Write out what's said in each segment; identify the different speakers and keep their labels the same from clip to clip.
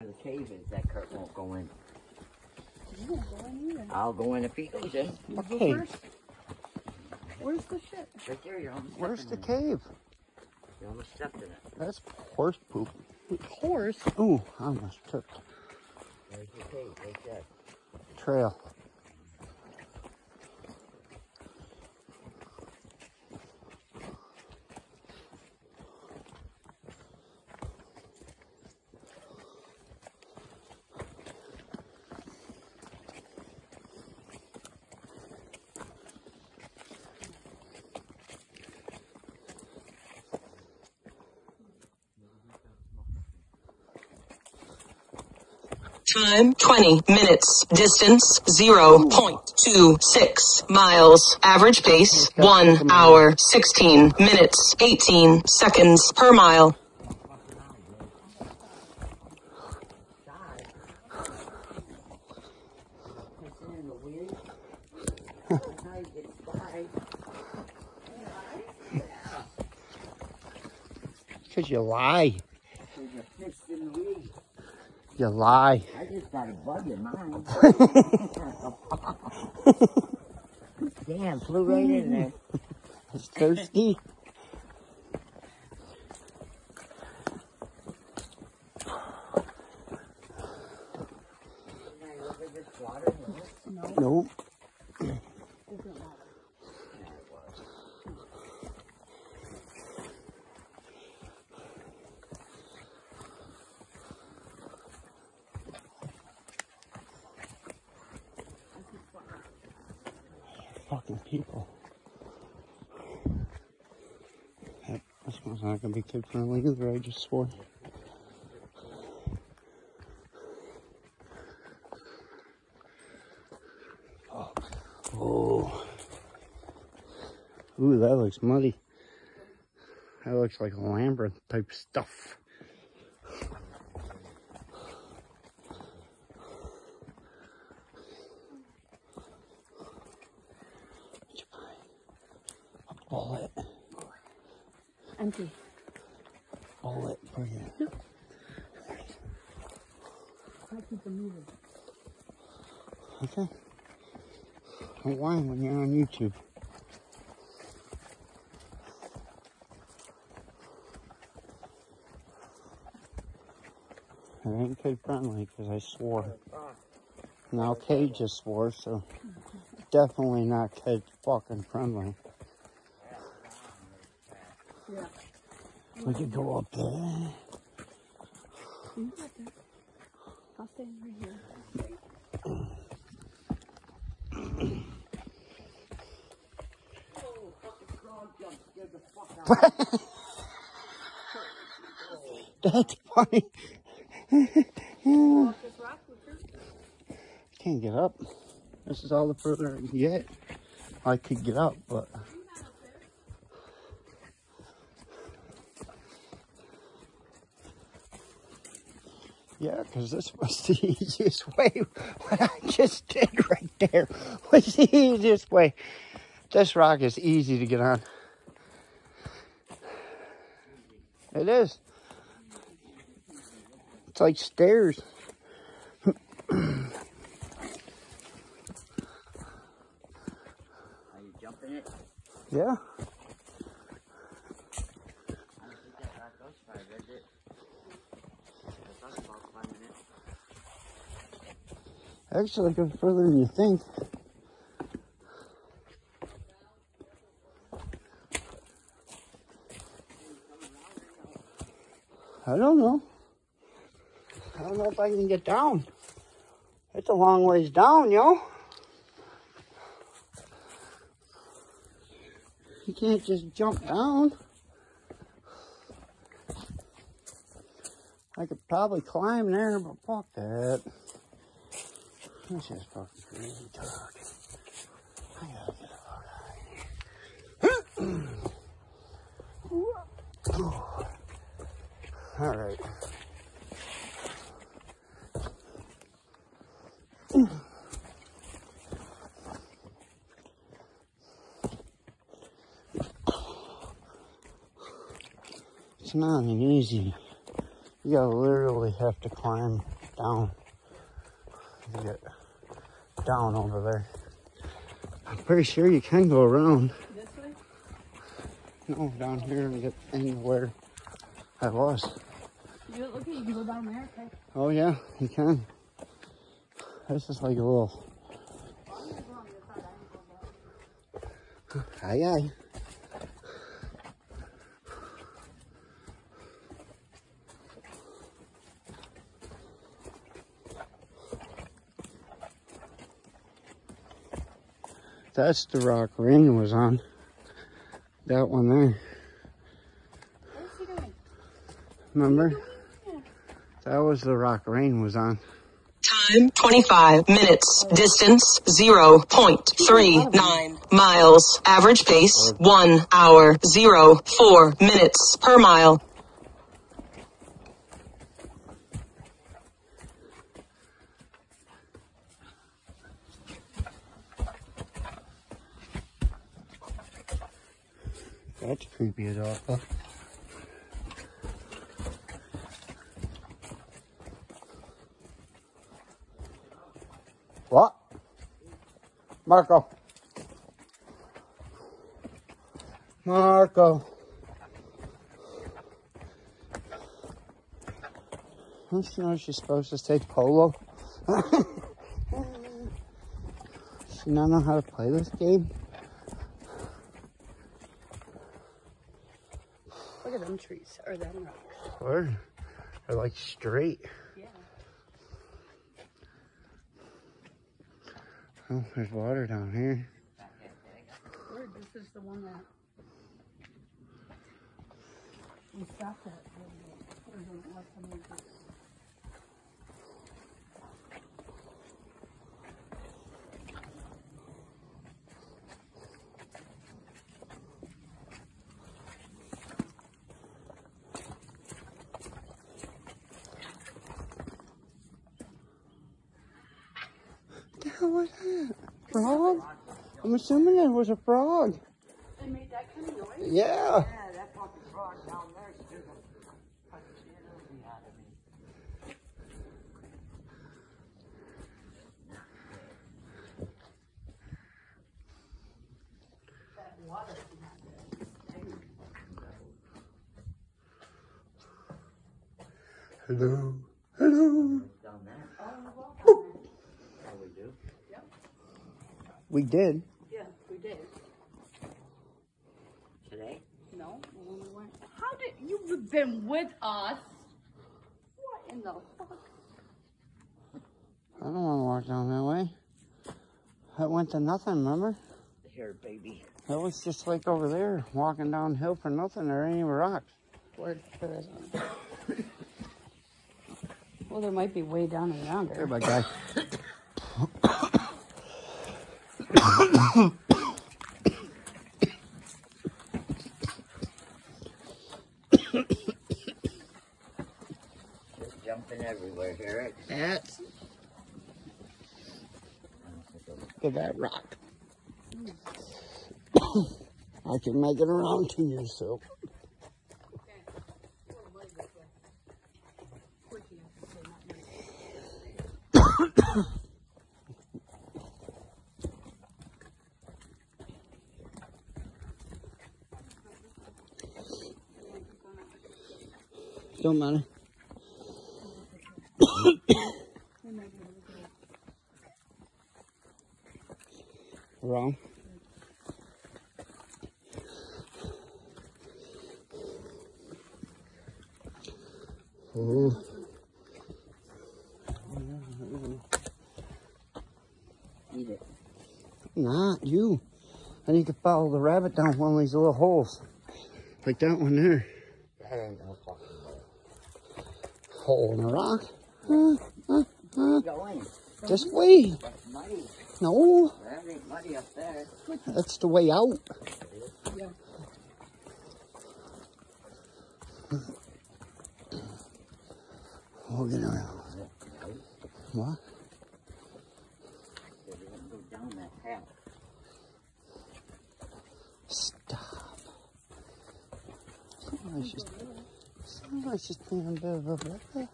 Speaker 1: The cave is that Kurt won't go in.
Speaker 2: You won't go in either.
Speaker 1: I'll go in if he goes in.
Speaker 2: You go
Speaker 3: Okay.
Speaker 2: first. Where's the shit?
Speaker 1: Right there, you're almost
Speaker 3: Where's the
Speaker 1: stepping in it.
Speaker 3: cave?
Speaker 1: You almost stepped in it.
Speaker 3: That's horse poop.
Speaker 2: Horse.
Speaker 3: Ooh, I almost took
Speaker 1: There's the cave, right there.
Speaker 3: trail.
Speaker 4: Time 20 minutes. Distance 0.26 miles. Average pace 1 hour 16 minutes 18 seconds per mile.
Speaker 3: Because you lie. You lie.
Speaker 1: Got a bug in mine. Damn, flew right in there.
Speaker 3: It's thirsty.
Speaker 1: Can I look at this water? No.
Speaker 3: Nope.
Speaker 2: Different water.
Speaker 3: Fucking people. That, this one's not gonna be kid friendly either, I just swore. Oh. Ooh, that looks muddy. That looks like labyrinth type stuff. A bullet.
Speaker 2: Empty.
Speaker 3: All Bullet for you.
Speaker 2: I keep them moving.
Speaker 3: Okay. Don't whine when you're on YouTube. I ain't kid friendly because I swore. Now Kay just swore, so definitely not kid fucking friendly.
Speaker 2: Yeah.
Speaker 3: We could go up there.
Speaker 2: I'll stay right here.
Speaker 3: That's funny. Can't get up. This is all the further I can get. I could get up, but. Yeah, because this was the easiest way. What I just did right there was the easiest way. This rock is easy to get on. It is. It's like stairs.
Speaker 1: Are you jumping it?
Speaker 3: Yeah.
Speaker 1: I don't think that rock goes far, does it? It talks about climbing it.
Speaker 3: Actually, goes further than you think. I don't know. I don't know if I can get down. It's a long ways down, yo. You can't just jump down. I could probably climb there, but fuck that. This is fucking crazy talk. I gotta get out of here. All right. It's not an easy, You gotta literally have to climb down to get down over there. I'm pretty sure you can go around.
Speaker 2: This way?
Speaker 3: No, down here and get anywhere I was.
Speaker 2: You look at you can go down there, okay?
Speaker 3: Oh yeah, you can. This is like a little. Aye aye. That's the rock Rain was on. That one there. Remember? That was the rock Rain was on.
Speaker 4: Time 25 minutes. Distance 0.39 miles. Average pace 1 hour 04 minutes per mile.
Speaker 3: That's creepy as awful. What? Marco. Marco. Don't you know she's supposed to say polo? she not know how to play this game?
Speaker 2: Or them rocks.
Speaker 3: Or they're like straight.
Speaker 2: Yeah.
Speaker 3: Oh, there's water down here.
Speaker 2: This is the one that we stopped at. the other day. Or the last time we did.
Speaker 3: the hell was that? Frog? I'm assuming it was a frog.
Speaker 2: They made that kind of noise?
Speaker 3: Yeah.
Speaker 1: Yeah, that fucking frog down there scared the fucking out of me.
Speaker 2: That water.
Speaker 3: Hello. Hello.
Speaker 1: Down there.
Speaker 2: Oh,
Speaker 1: Oh, we do?
Speaker 3: We did.
Speaker 2: Yeah, we did.
Speaker 1: Today?
Speaker 2: No, when we went. How did you've been with us? What in the fuck?
Speaker 3: I don't want to walk down that way. That went to nothing, remember?
Speaker 1: Here, baby.
Speaker 3: That was just like over there, walking downhill for nothing. There ain't even rocks.
Speaker 2: Word, there isn't. well, there might be way down and around
Speaker 3: Here,
Speaker 2: there.
Speaker 3: my guy.
Speaker 1: Jumping everywhere here.
Speaker 3: That's. Look at that rock. I can make it around to you, so. Wrong. Oh.
Speaker 1: Eat it.
Speaker 3: Not you. And you can follow the rabbit down one of these little holes. Like that one there.
Speaker 1: That ain't no fucking way.
Speaker 3: Hole in a rock.
Speaker 1: That's muddy.
Speaker 3: No, that's the way out.
Speaker 2: Yeah.
Speaker 3: Walking around. What? Stop. Should Oh, it's just a bit of a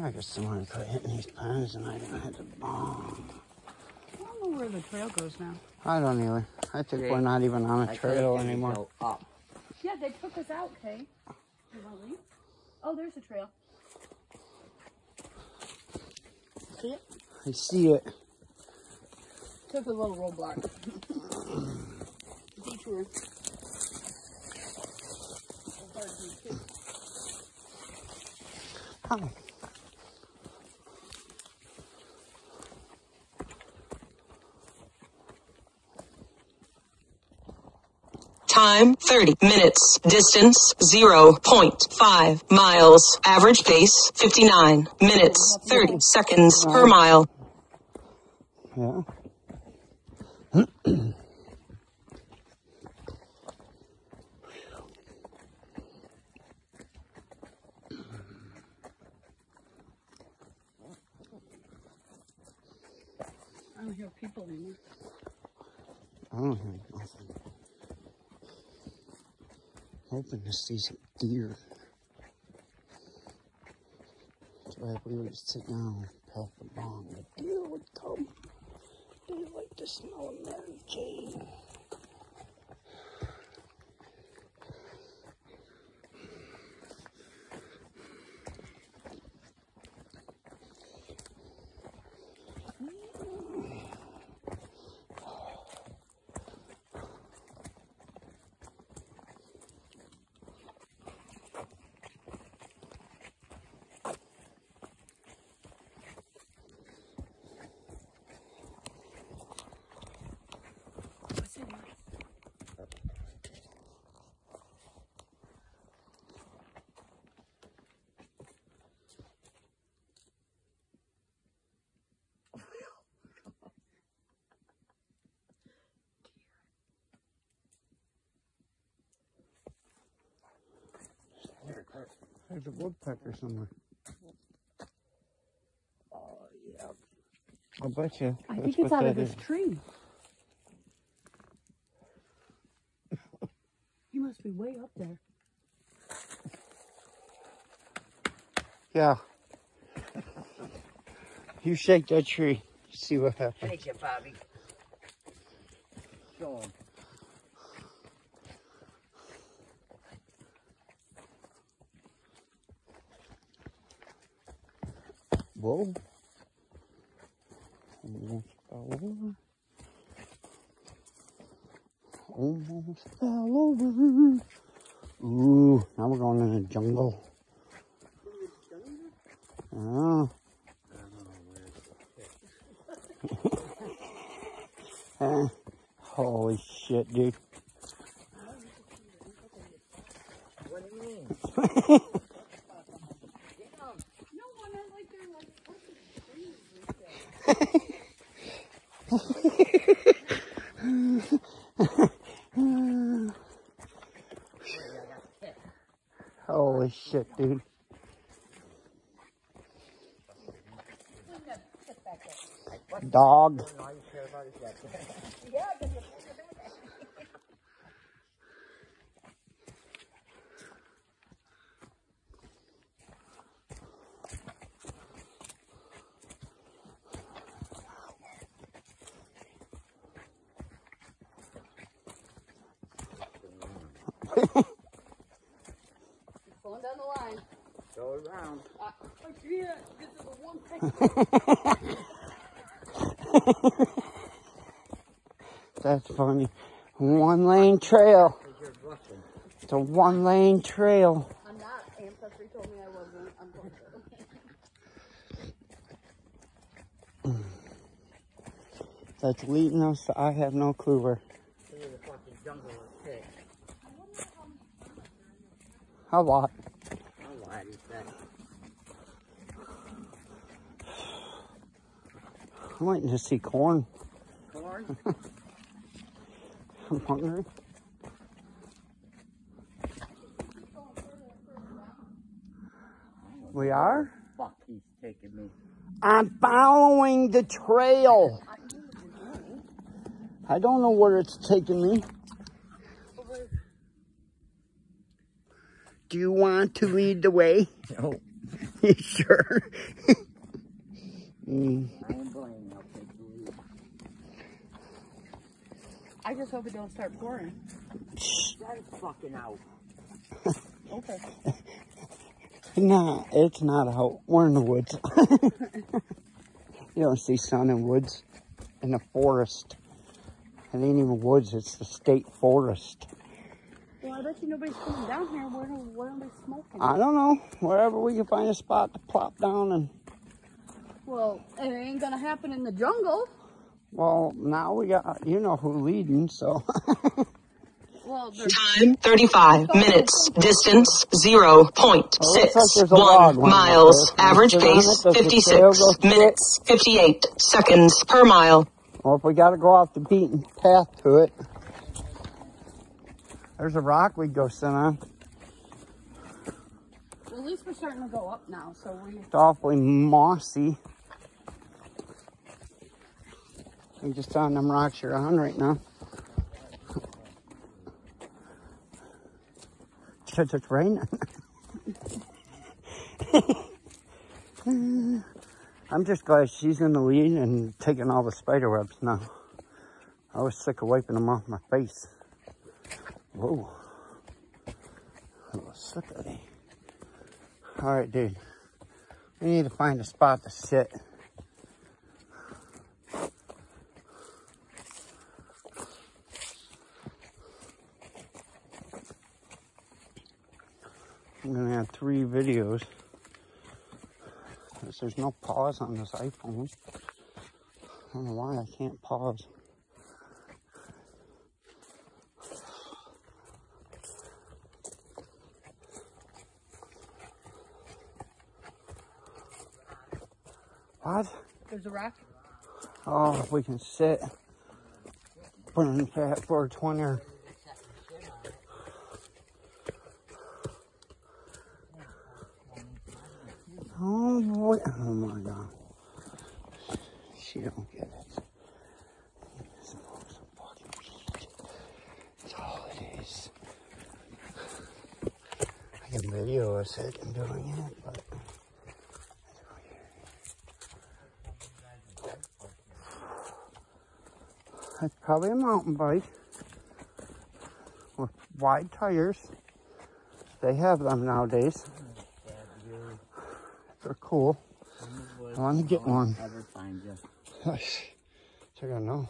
Speaker 3: I just don't want quit hitting these pines and I didn't hit the bomb.
Speaker 2: I don't know where the trail goes now.
Speaker 3: I don't either. I think
Speaker 1: Okay.
Speaker 3: we're not even on a
Speaker 1: I
Speaker 3: trail anymore.
Speaker 1: Go up.
Speaker 2: Yeah, they took us out, Kay. You wanna leave? Oh, there's a trail. See it?
Speaker 3: I see it.
Speaker 2: Took a little roadblock. Detour.
Speaker 3: Oh.
Speaker 4: Time 30 minutes. Distance 0.5 miles. Average pace 59 minutes 30 seconds per mile.
Speaker 3: Yeah.
Speaker 2: I don't hear people anymore.
Speaker 3: I don't hear nothing. Hoping to see some deer. So if we would sit down, pack the bomb, the deer would come. They like to smell of Mary Jane. There's a woodpecker somewhere.
Speaker 1: Oh yeah.
Speaker 3: I'll bet you.
Speaker 2: I think it's out of this
Speaker 3: is.
Speaker 2: tree. he must be way up there.
Speaker 3: Yeah. You shake that tree. See what happens.
Speaker 1: Thank you, Bobby. Show 'em.
Speaker 3: Whoa. Almost fell over. Almost fell over. Ooh, now we're going in the jungle. Oh. Eh, Holy shit, dude.
Speaker 1: What do you mean?
Speaker 2: No one I like they're like
Speaker 3: Holy shit, dude. Dog.
Speaker 1: All you care about is that.
Speaker 2: going down the line.
Speaker 1: Go around.
Speaker 2: Uh, I can't. This is the one thing.
Speaker 3: That's funny. One lane trail.
Speaker 1: Because you're rushing.
Speaker 3: It's a one lane trail.
Speaker 2: I'm not. Ancestry told me I wasn't. I'm going to.
Speaker 3: That's leading us to I have no clue where.
Speaker 1: This is a fucking jungle of pigs.
Speaker 3: A lot.
Speaker 1: Oh, why is that?
Speaker 3: I'm waiting to see corn.
Speaker 1: Corn?
Speaker 3: I'm hungry. We are?
Speaker 1: Fuck, he's taking me.
Speaker 3: I'm following the trail.
Speaker 2: I
Speaker 3: I don't know where it's taking me. Do you want to lead the way?
Speaker 1: No.
Speaker 3: You sure? Mm,
Speaker 1: I am Blaine. I'll the lead.
Speaker 2: I just hope it don't start pouring.
Speaker 1: Shut it fucking out.
Speaker 2: Okay.
Speaker 3: nah, it's not out. We're in the woods. you don't see sun in woods. In the forest. It ain't even woods, it's the state forest.
Speaker 2: Well, I bet you nobody's coming down here. Where, where are they smoking?
Speaker 3: I don't know. Wherever we can find a spot to plop down and
Speaker 2: well, it ain't gonna happen in the jungle.
Speaker 3: well now we got you know who leading, so
Speaker 2: Well,
Speaker 4: Time 35 minutes. Distance 0.61
Speaker 3: log line
Speaker 4: miles. Average
Speaker 3: Sit on it.
Speaker 4: pace
Speaker 3: Does the trail
Speaker 4: 56
Speaker 3: go through it?
Speaker 4: minutes. 58 seconds per mile.
Speaker 3: well if we gotta go off the beaten path to it. There's a rock we'd go sit on.
Speaker 2: well, at least we're starting to go up now, so we.
Speaker 3: It's awfully mossy. We just on them rocks you're on right now. Because it's raining. I'm just glad she's in the lead and taking all the spider webs now. I was sick of wiping them off my face. Whoa. Sick of it. All right, dude. We need to find a spot to sit. I'm gonna have three videos. There's no pause on this iPhone. I don't know why I can't pause. What?
Speaker 2: There's a rock.
Speaker 3: Oh, if we can sit. Burn fat 420 Oh. My god. She don't get it. It's all it is. I can video us sitting doing it, but. That's probably a mountain bike with wide tires. They have them nowadays. Cool. I want to get one.
Speaker 1: Ever find you?
Speaker 3: They're gonna know.